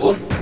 Oh.